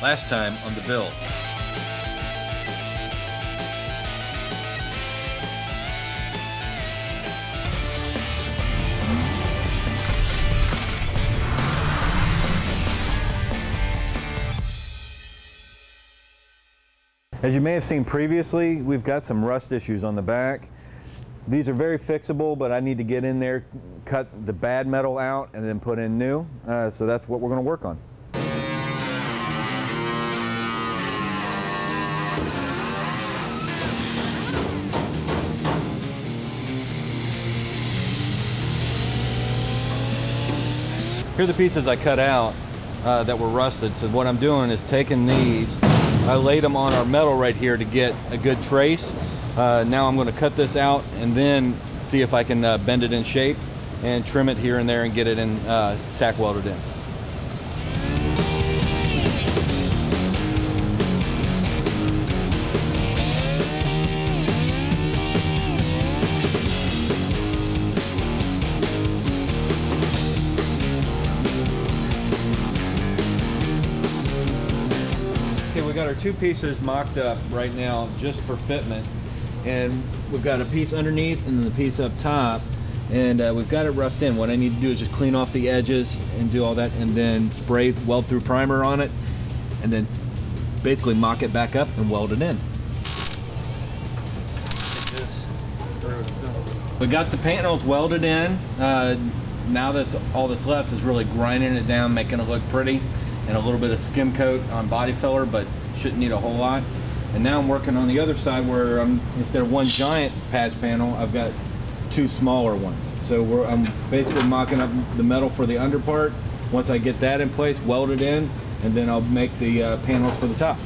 Last time on the build. As you may have seen previously, we've got some rust issues on the back. These are very fixable, but I need to get in there, cut the bad metal out, and then put in new. Uh, so that's what we're going to work on. Here are the pieces I cut out uh, that were rusted. So what I'm doing is taking these, I laid them on our metal right here to get a good trace. Uh, now I'm going to cut this out and then see if I can uh, bend it in shape and trim it here and there and get it in uh, tack welded in. Okay, we got our two pieces mocked up right now just for fitment. And we've got a piece underneath and then the piece up top. And uh, we've got it roughed in. What I need to do is just clean off the edges and do all that and then spray weld through primer on it. And then basically mock it back up and weld it in. We got the panels welded in. Uh, now that's all that's left is really grinding it down, making it look pretty, and a little bit of skim coat on body filler, but shouldn't need a whole lot. And now I'm working on the other side where I'm instead of one giant patch panel, I've got two smaller ones. So I'm basically mocking up the metal for the under part. Once I get that in place, weld it in, and then I'll make the uh, panels for the top.